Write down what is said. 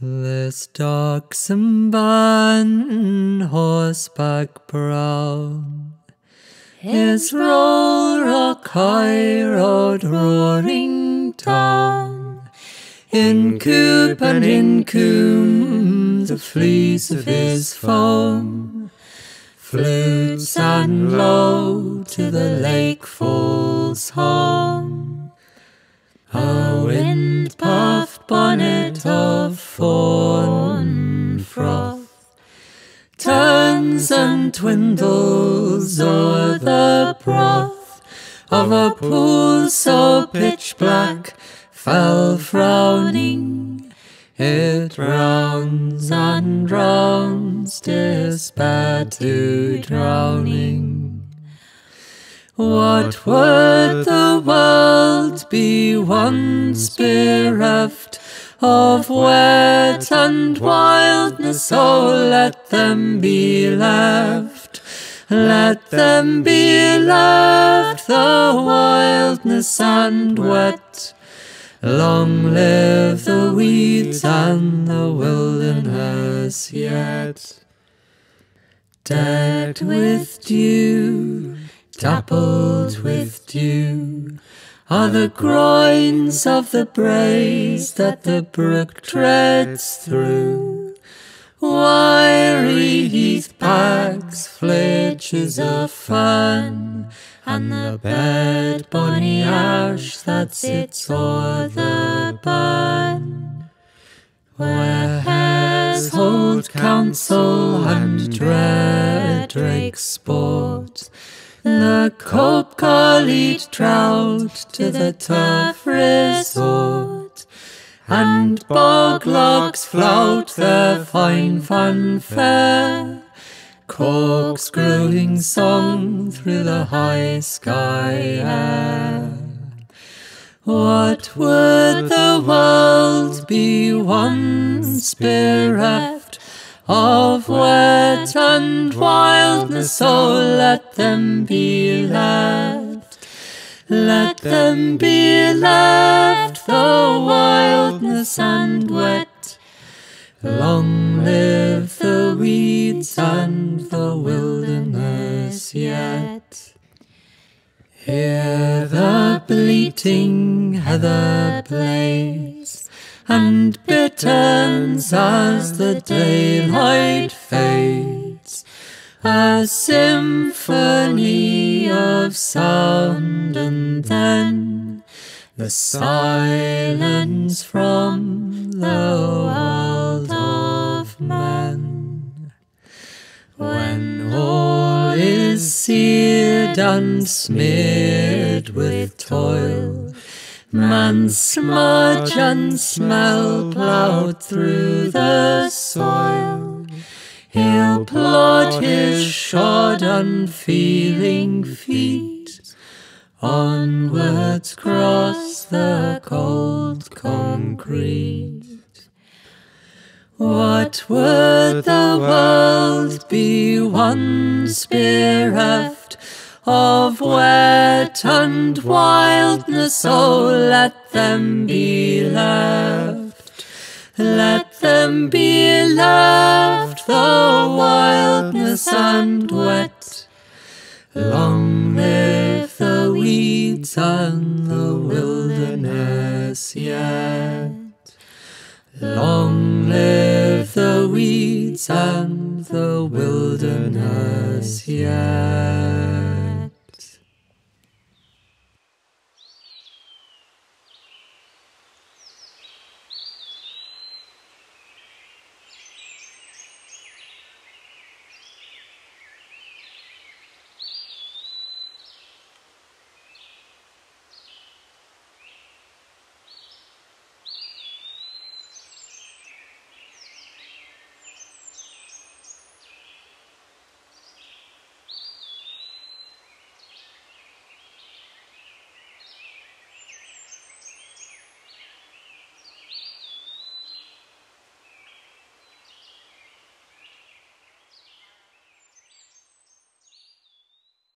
This darksome burn, horseback brown, his roll rock high road roaring down. In coop and in coombe, the fleece of his foam, flutes and low to the lake falls home. A wind puffed bonnet of fawn froth turns and twindles o'er the broth of a pool so pitch black fell frowning. It drowns and drowns, despair to drowning. What would the world be once bereft of wet and wildness? Oh, let them be left. Let them be left, the wildness and wet. Long live the weeds and the wilderness yet. Decked with dew, dappled with dew, are the groins of the braes that the brook treads through. Wiry heath pags, flitches of fern, and the bed bonny ash that sits o'er the burn. Where hares hold council and dread drake sport, the eat trout to the turf resort, and boglarks flout their fine fanfare, corkscrewing song through the high sky air. What would the world be once bereft of wet and wildness? So let them be left. Let them be left, the wildness and wet. Long live the weeds and the wilderness yet. Hear the bleating heather plays, and bittern as the daylight fades, a symphony of sound, then the silence from the world of men. When all is seared and smeared with toil, man smudge and smell ploughed through the soil. He'll plod his shod unfeeling feet, onwards cross the cold concrete. What would the world be once bereft of wet and wildness? Oh, let them be left. Let them be left, the wildness and wet. Long live and the wilderness yet. Long live the weeds and the wilderness yet.